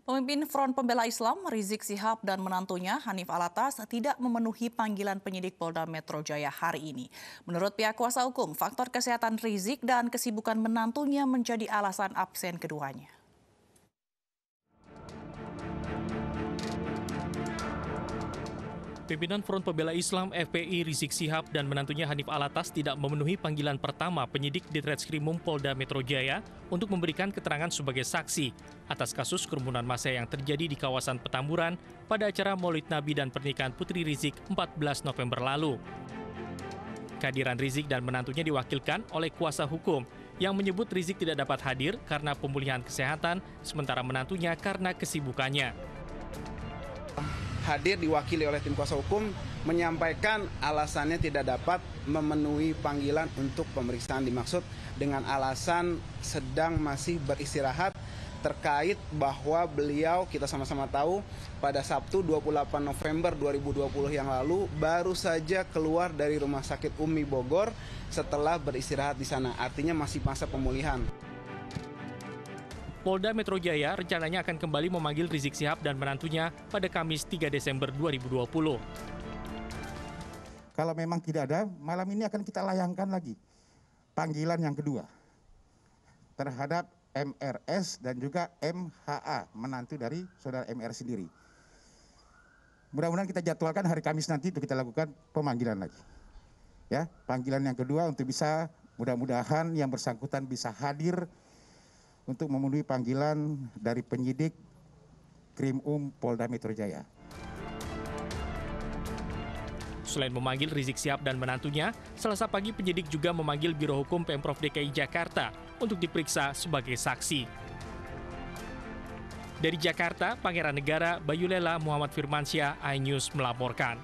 Pemimpin Front Pembela Islam Rizik Sihab dan menantunya Hanif Alatas tidak memenuhi panggilan penyidik Polda Metro Jaya hari ini. Menurut pihak kuasa hukum, faktor kesehatan Rizik dan kesibukan menantunya menjadi alasan absen keduanya. Pimpinan Front Pembela Islam FPI Rizik Sihab dan menantunya Hanif Alatas tidak memenuhi panggilan pertama penyidik di Treskrimum Polda Metro Jaya untuk memberikan keterangan sebagai saksi atas kasus kerumunan massa yang terjadi di kawasan Petamburan pada acara Maulid Nabi dan pernikahan Putri Rizik 14 November lalu. Kehadiran Rizik dan menantunya diwakilkan oleh kuasa hukum yang menyebut Rizik tidak dapat hadir karena pemulihan kesehatan, sementara menantunya karena kesibukannya hadir diwakili oleh tim kuasa hukum menyampaikan alasannya tidak dapat memenuhi panggilan untuk pemeriksaan dimaksud dengan alasan sedang masih beristirahat terkait bahwa beliau kita sama-sama tahu pada Sabtu 28 November 2020 yang lalu baru saja keluar dari Rumah Sakit Umi Bogor setelah beristirahat di sana. Artinya masih masa pemulihan. Polda Metro Jaya rencananya akan kembali memanggil Rizik Sihab dan menantunya pada Kamis 3 Desember 2020. Kalau memang tidak ada, malam ini akan kita layangkan lagi panggilan yang kedua terhadap MRS dan juga MHA, menantu dari saudara MR sendiri. Mudah-mudahan kita jadwalkan hari Kamis nanti untuk kita lakukan pemanggilan lagi. Ya, panggilan yang kedua untuk bisa mudah-mudahan yang bersangkutan bisa hadir untuk memenuhi panggilan dari penyidik Krim Um Polda Metro Jaya. Selain memanggil Rizik Sihab dan menantunya, selasa pagi penyidik juga memanggil Biro Hukum Pemprov DKI Jakarta untuk diperiksa sebagai saksi. Dari Jakarta, Pangeran Negara Bayu Lela Muhammad Firmansyah, iNews melaporkan.